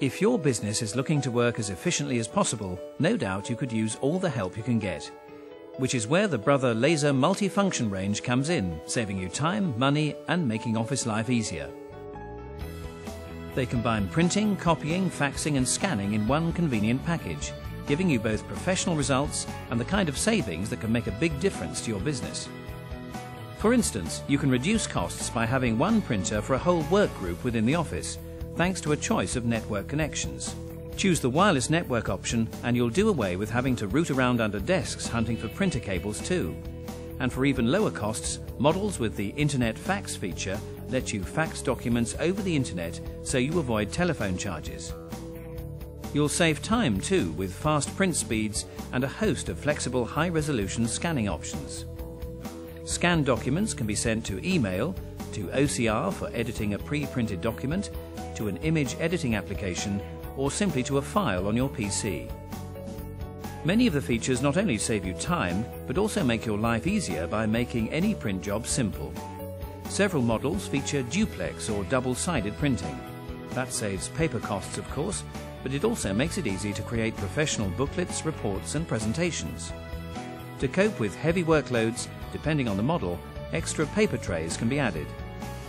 If your business is looking to work as efficiently as possible, no doubt you could use all the help you can get. Which is where the Brother Laser multifunction range comes in, saving you time, money, and making office life easier. They combine printing, copying, faxing, and scanning in one convenient package, giving you both professional results and the kind of savings that can make a big difference to your business. For instance, you can reduce costs by having one printer for a whole work group within the office thanks to a choice of network connections. Choose the wireless network option and you'll do away with having to root around under desks hunting for printer cables too. And for even lower costs, models with the Internet Fax feature let you fax documents over the internet so you avoid telephone charges. You'll save time too with fast print speeds and a host of flexible high-resolution scanning options. Scanned documents can be sent to email, to OCR for editing a pre-printed document, to an image editing application or simply to a file on your PC. Many of the features not only save you time, but also make your life easier by making any print job simple. Several models feature duplex or double-sided printing. That saves paper costs, of course, but it also makes it easy to create professional booklets, reports and presentations. To cope with heavy workloads, depending on the model, extra paper trays can be added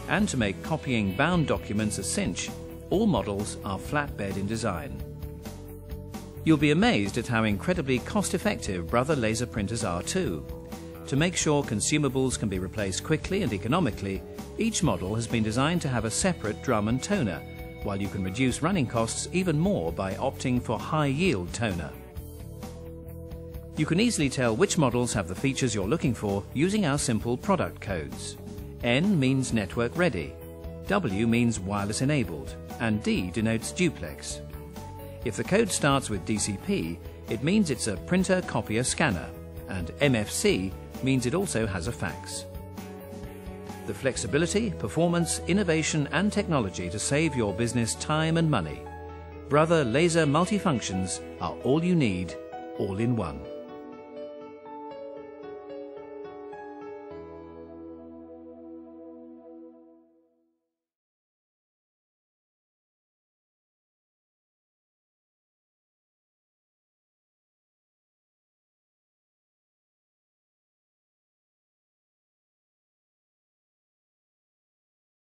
and to make copying bound documents a cinch, all models are flatbed in design. You'll be amazed at how incredibly cost-effective Brother laser printers are too. To make sure consumables can be replaced quickly and economically, each model has been designed to have a separate drum and toner, while you can reduce running costs even more by opting for high-yield toner. You can easily tell which models have the features you're looking for using our simple product codes. N means network ready, W means wireless enabled, and D denotes duplex. If the code starts with DCP, it means it's a printer copier scanner, and MFC means it also has a fax. The flexibility, performance, innovation and technology to save your business time and money. Brother Laser Multifunctions are all you need, all in one.